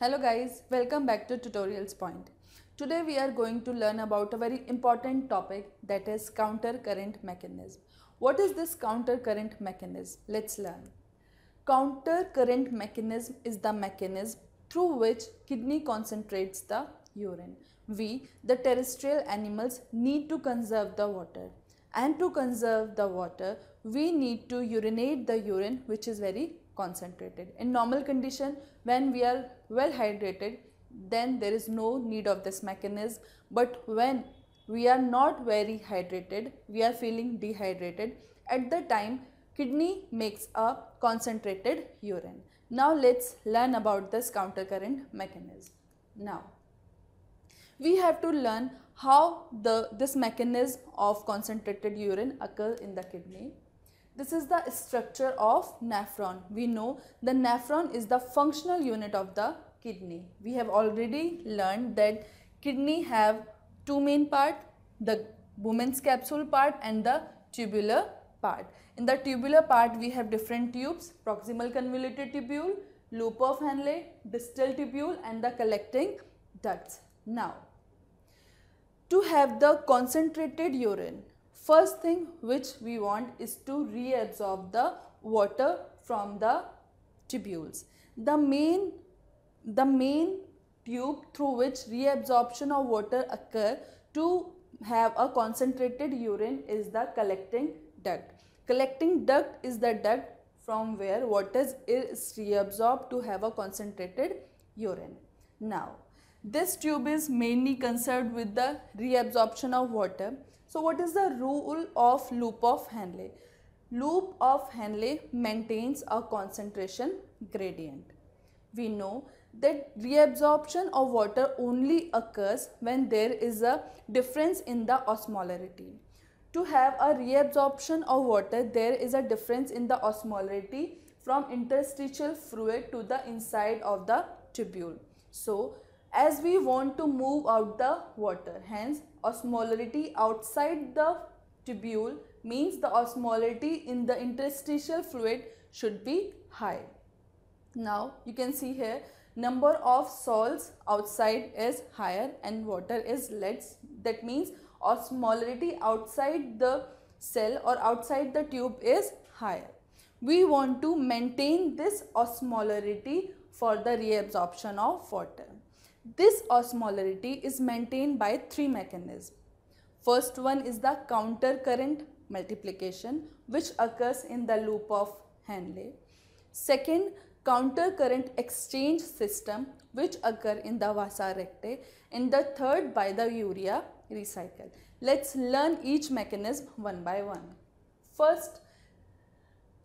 Hello guys, welcome back to Tutorials Point. Today we are going to learn about a very important topic that is counter current mechanism. What is this counter current mechanism? Let's learn. Counter current mechanism is the mechanism through which kidney concentrates the urine. We, the terrestrial animals, need to conserve the water. And to conserve the water, we need to urinate the urine which is very concentrated. In normal condition, when we are well hydrated, then there is no need of this mechanism. But when we are not very hydrated, we are feeling dehydrated, at the time kidney makes a concentrated urine. Now let's learn about this counter current mechanism. Now, we have to learn how the this mechanism of concentrated urine occurs in the kidney. This is the structure of nephron. We know the nephron is the functional unit of the kidney. We have already learned that kidney have two main part, the Bowman's capsule part and the tubular part. In the tubular part, we have different tubes, proximal convoluted tubule, loop of Henle, distal tubule and the collecting ducts. Now, to have the concentrated urine, first thing which we want is to reabsorb the water from the tubules. The main, the main tube through which reabsorption of water occur to have a concentrated urine is the collecting duct. Collecting duct is the duct from where water is reabsorbed to have a concentrated urine. Now, this tube is mainly concerned with the reabsorption of water. So, what is the rule of loop of Henle? Loop of Henle maintains a concentration gradient. We know that reabsorption of water only occurs when there is a difference in the osmolarity. To have a reabsorption of water, there is a difference in the osmolarity from interstitial fluid to the inside of the tubule. So, as we want to move out the water, hence osmolarity outside the tubule means the osmolarity in the interstitial fluid should be high. Now, you can see here number of salts outside is higher and water is less. That means osmolarity outside the cell or outside the tube is higher. We want to maintain this osmolarity for the reabsorption of water. This osmolarity is maintained by three mechanisms. First one is the counter current multiplication which occurs in the loop of Henle. Second, counter current exchange system which occur in the vasa rectae and the third by the urea recycle. Let's learn each mechanism one by one. First,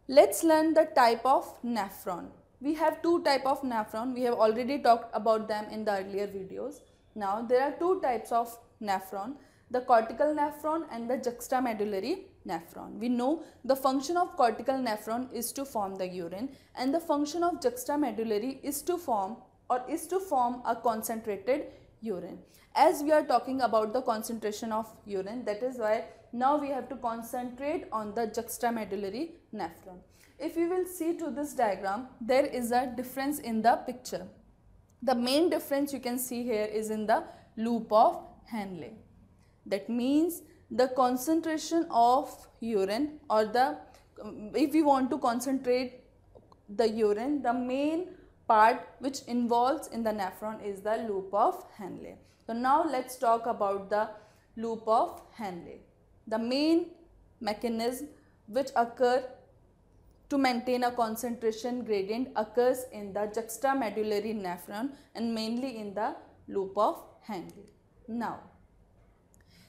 let's learn the type of nephron. We have two type of nephron. We have already talked about them in the earlier videos. Now, there are two types of nephron, the cortical nephron and the juxtamedullary nephron. We know the function of cortical nephron is to form the urine and the function of juxtamedullary is to form or is to form a concentrated urine. As we are talking about the concentration of urine, that is why now we have to concentrate on the juxtamedullary nephron. If you will see to this diagram, there is a difference in the picture. The main difference you can see here is in the loop of Henle. That means the concentration of urine or the, if we want to concentrate the urine, the main part which involves in the nephron is the loop of Henle. So now let's talk about the loop of Henle. The main mechanism which occur to maintain a concentration gradient occurs in the juxtamedullary nephron and mainly in the loop of Henle. Now,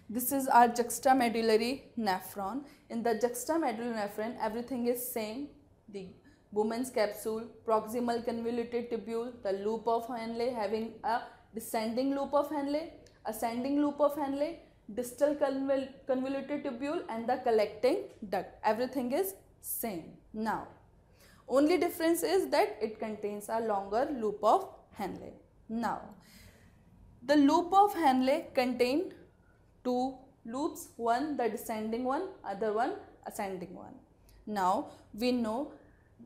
this is our juxtamedullary nephron. In the juxtamedullary nephron, everything is same. The Bowman's capsule, proximal convoluted tubule, the loop of Henle having a descending loop of Henle, ascending loop of Henle, distal convol convoluted tubule and the collecting duct. Everything is same. Now, only difference is that it contains a longer loop of Henle. Now, the loop of Henle contain two loops, one the descending one, other one ascending one. Now, we know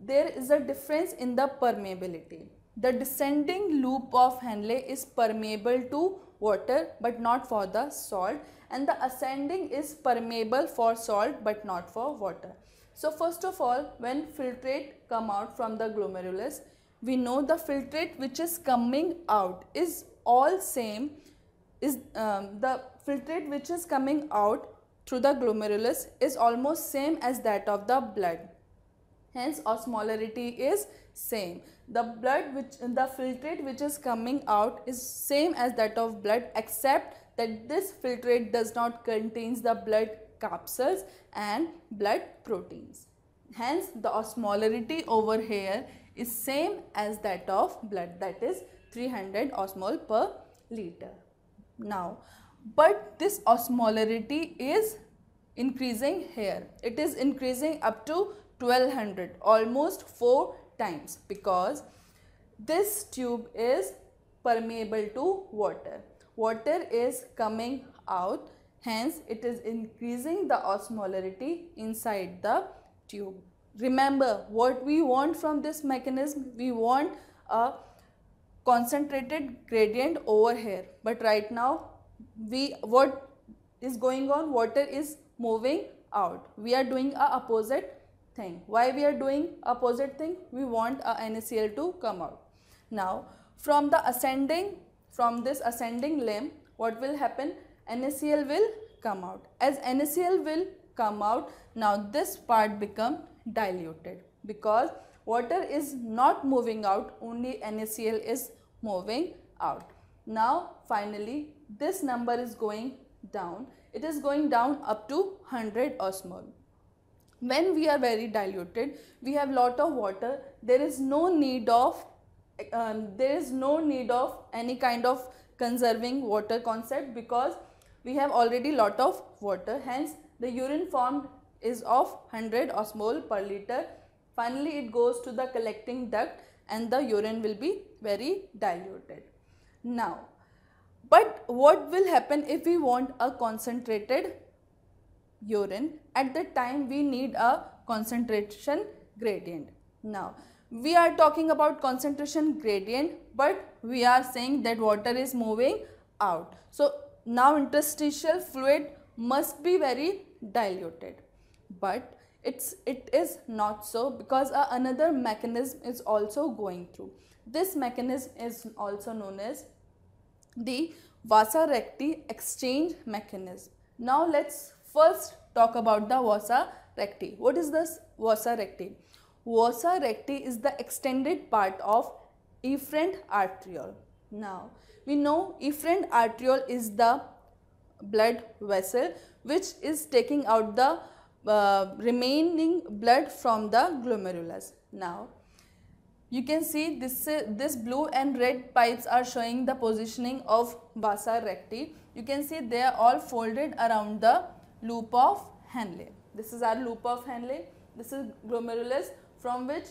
there is a difference in the permeability. the descending loop of Henle is permeable to water but not for the salt and the ascending is permeable for salt but not for water. So first of all when filtrate come out from the glomerulus we know the filtrate which is coming out is all same is um, the filtrate which is coming out through the glomerulus is almost same as that of the blood. Hence osmolarity is same. The blood which the filtrate which is coming out is same as that of blood except that this filtrate does not contains the blood capsules and blood proteins. Hence the osmolarity over here is same as that of blood that is 300 osmol per liter. Now but this osmolarity is increasing here. It is increasing up to 1200 almost 4 times because this tube is permeable to water. Water is coming out hence it is increasing the osmolarity inside the tube. Remember what we want from this mechanism we want a concentrated gradient over here but right now we what is going on water is moving out we are doing a opposite thing. Why we are doing opposite thing? We want a NaCl to come out. Now from the ascending, from this ascending limb, what will happen? NaCl will come out. As NaCl will come out, now this part become diluted because water is not moving out, only NaCl is moving out. Now finally this number is going down. It is going down up to 100 osmol when we are very diluted we have lot of water there is no need of um, there is no need of any kind of conserving water concept because we have already lot of water. Hence the urine formed is of 100 osmol per liter. Finally it goes to the collecting duct and the urine will be very diluted. Now but what will happen if we want a concentrated urine at that time we need a concentration gradient? Now we are talking about concentration gradient but we are saying that water is moving out. So now interstitial fluid must be very diluted but it's it is not so because uh, another mechanism is also going through this mechanism is also known as the vasa recti exchange mechanism now let's First talk about the vasa recti. What is this vasa recti? Vasa recti is the extended part of efferent arteriole. Now we know efferent arteriole is the blood vessel which is taking out the uh, remaining blood from the glomerulus. Now you can see this, uh, this blue and red pipes are showing the positioning of vasa recti. You can see they are all folded around the loop of Henle. This is our loop of Henle. This is glomerulus from which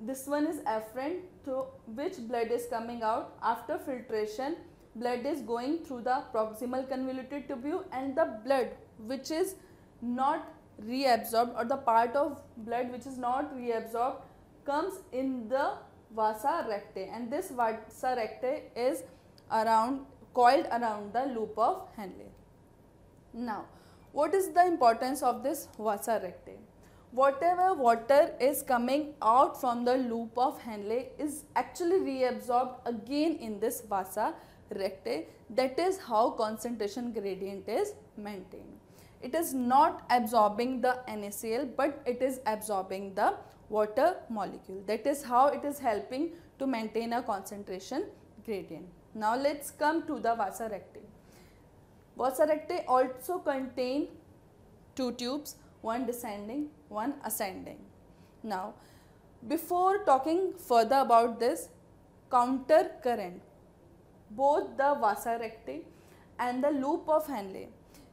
this one is afferent through which blood is coming out after filtration blood is going through the proximal convoluted tubule and the blood which is not reabsorbed or the part of blood which is not reabsorbed comes in the vasa recti and this vasa recti is around coiled around the loop of Henle. Now what is the importance of this vasa recti? Whatever water is coming out from the loop of Henle is actually reabsorbed again in this vasa recti. That is how concentration gradient is maintained. It is not absorbing the NaCl but it is absorbing the water molecule. That is how it is helping to maintain a concentration gradient. Now let's come to the vasa recti. Vasa recti also contain two tubes, one descending, one ascending. Now, before talking further about this, counter current, both the vasa recti and the loop of Henle,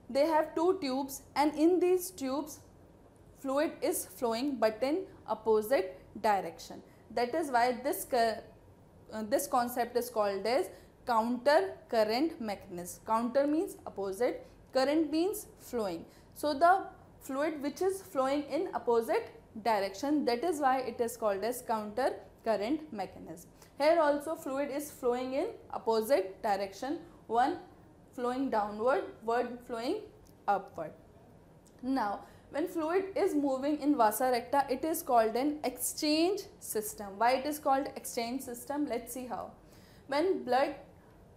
they have two tubes and in these tubes, fluid is flowing but in opposite direction. That is why this, uh, this concept is called as counter current mechanism. Counter means opposite, current means flowing. So the fluid which is flowing in opposite direction that is why it is called as counter current mechanism. Here also fluid is flowing in opposite direction, one flowing downward, one flowing upward. Now, when fluid is moving in vasa recta, it is called an exchange system. Why it is called exchange system? Let's see how. When blood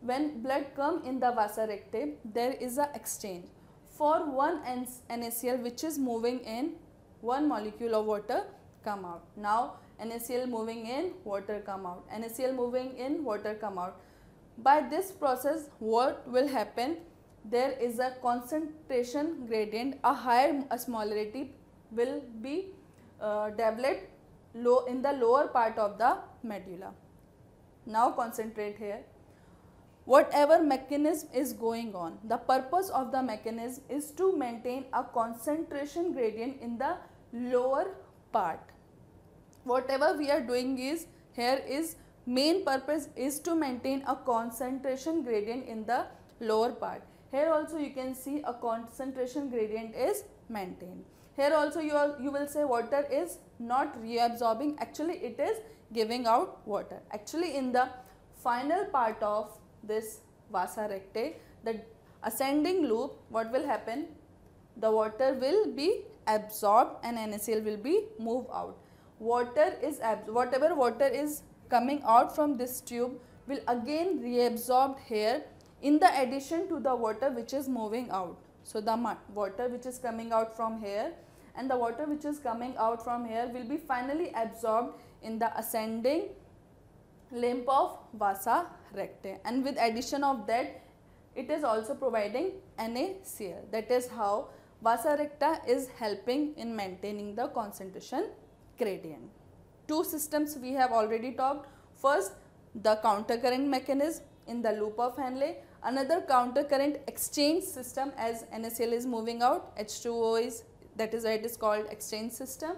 when blood come in the vasa recta, there is a exchange. For one NaCl which is moving in, one molecule of water come out. Now, NaCl moving in, water come out. NaCl moving in, water come out. By this process, what will happen? There is a concentration gradient, a higher osmolarity will be uh, developed low in the lower part of the medulla. Now concentrate here. Whatever mechanism is going on, the purpose of the mechanism is to maintain a concentration gradient in the lower part whatever we are doing is here is main purpose is to maintain a concentration gradient in the lower part. Here also you can see a concentration gradient is maintained. Here also you, are, you will say water is not reabsorbing actually it is giving out water. Actually in the final part of this vasa rectae the ascending loop what will happen the water will be absorbed and NaCl will be moved out water is whatever water is coming out from this tube will again reabsorbed here in the addition to the water which is moving out. So, the water which is coming out from here and the water which is coming out from here will be finally absorbed in the ascending limb of vasa rectae and with addition of that it is also providing NaCl that is how vasa recta is helping in maintaining the concentration gradient. Two systems we have already talked. First, the counter current mechanism in the loop of Henle. Another counter current exchange system as NaCl is moving out, H2O is that is why it is called exchange system.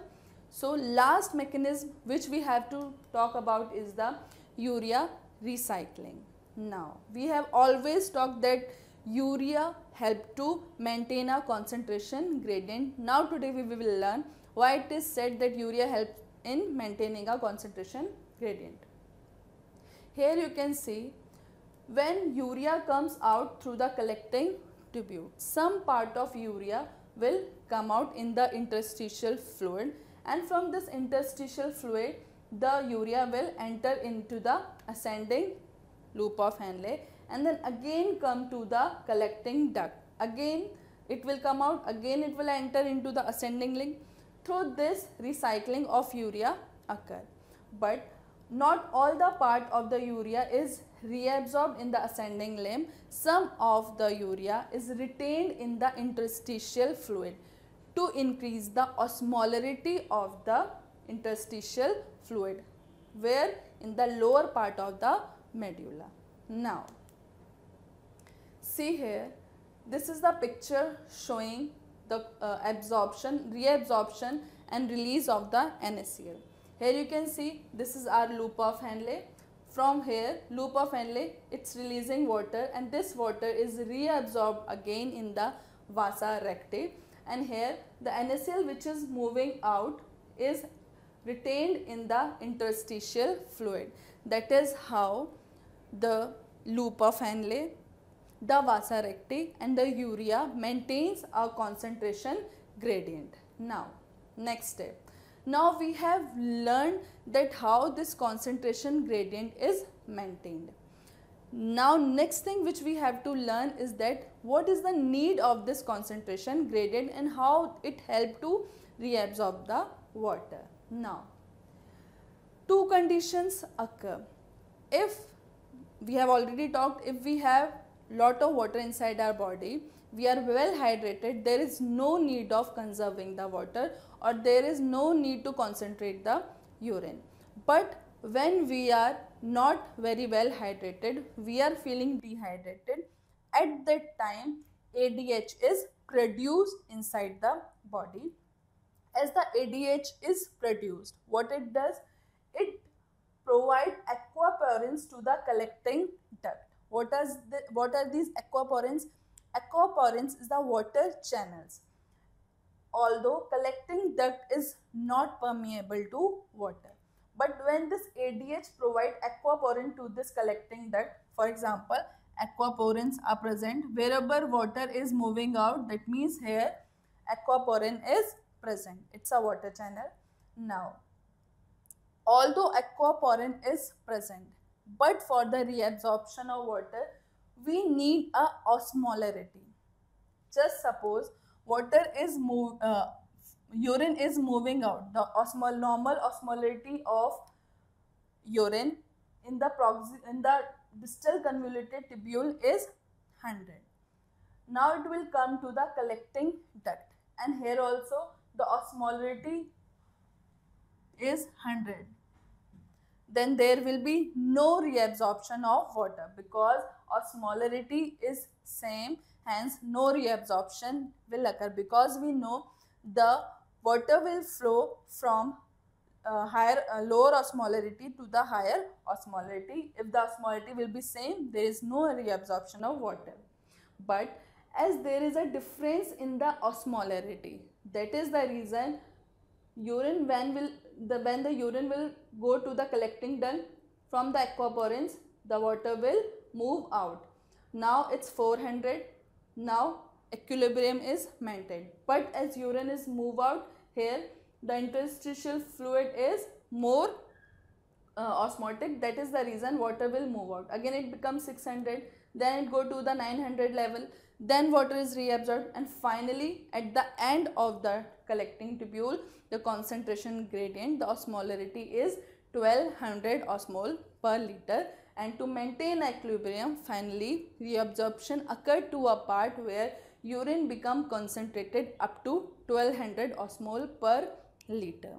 So, last mechanism which we have to talk about is the urea recycling. Now, we have always talked that urea help to maintain a concentration gradient. Now, today we will learn why it is said that urea helps in maintaining a concentration gradient. Here you can see when urea comes out through the collecting tubule, some part of urea will come out in the interstitial fluid and from this interstitial fluid the urea will enter into the ascending loop of Henle and then again come to the collecting duct. Again it will come out, again it will enter into the ascending limb through this recycling of urea occur. But not all the part of the urea is reabsorbed in the ascending limb. Some of the urea is retained in the interstitial fluid to increase the osmolarity of the interstitial fluid where in the lower part of the medulla. Now, see here, this is the picture showing the uh, absorption, reabsorption and release of the NaCl. Here you can see this is our loop of Henle. From here loop of Henle it's releasing water and this water is reabsorbed again in the vasa rectae and here the NaCl which is moving out is retained in the interstitial fluid. That is how the loop of Henle the vasa recti and the urea maintains a concentration gradient. Now, next step. Now we have learned that how this concentration gradient is maintained. Now next thing which we have to learn is that what is the need of this concentration gradient and how it help to reabsorb the water. Now two conditions occur. If we have already talked if we have lot of water inside our body, we are well hydrated, there is no need of conserving the water or there is no need to concentrate the urine. But when we are not very well hydrated, we are feeling dehydrated, at that time ADH is produced inside the body. As the ADH is produced, what it does? It provide aquaporins to the collecting duct what, is the, what are these aquaporins? Aquaporins is the water channels. Although collecting duct is not permeable to water. But when this ADH provide aquaporin to this collecting duct, for example, aquaporins are present wherever water is moving out, that means here aquaporin is present. It's a water channel. Now, although aquaporin is present, but for the reabsorption of water, we need a osmolarity. Just suppose water is move, uh, urine is moving out. The osmol normal osmolarity of urine in the in the distal convoluted tubule is 100. Now it will come to the collecting duct and here also the osmolarity is 100 then there will be no reabsorption of water because osmolarity is same hence no reabsorption will occur because we know the water will flow from uh, higher uh, lower osmolarity to the higher osmolarity. If the osmolarity will be same there is no reabsorption of water. But as there is a difference in the osmolarity that is the reason urine when will the when the urine will go to the collecting duct from the aquaporins the water will move out. Now it's 400 now equilibrium is maintained. But as urine is move out here the interstitial fluid is more uh, osmotic. That is the reason water will move out. Again it becomes 600 then it go to the 900 level then water is reabsorbed and finally at the end of the collecting tubule the concentration gradient the osmolarity is 1200 osmol per liter and to maintain equilibrium finally reabsorption occurred to a part where urine become concentrated up to 1200 osmol per liter.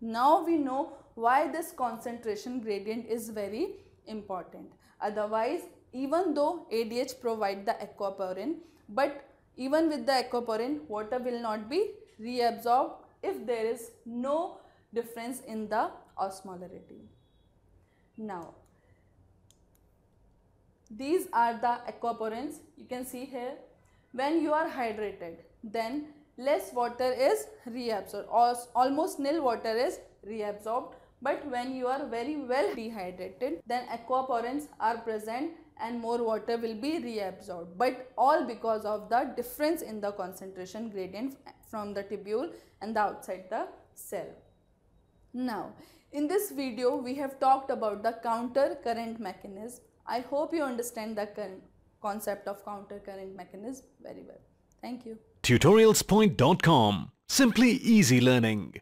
Now we know why this concentration gradient is very important. Otherwise even though ADH provide the aquaporin but even with the aquaporin water will not be reabsorbed if there is no difference in the osmolarity. Now these are the aquaporins. You can see here when you are hydrated then less water is reabsorbed. Or almost nil water is reabsorbed. But when you are very well dehydrated then aquaporins are present and more water will be reabsorbed but all because of the difference in the concentration gradient from the tubule and the outside the cell. Now in this video we have talked about the counter current mechanism. I hope you understand the concept of counter current mechanism very well. Thank you. Tutorialspoint.com Simply easy learning.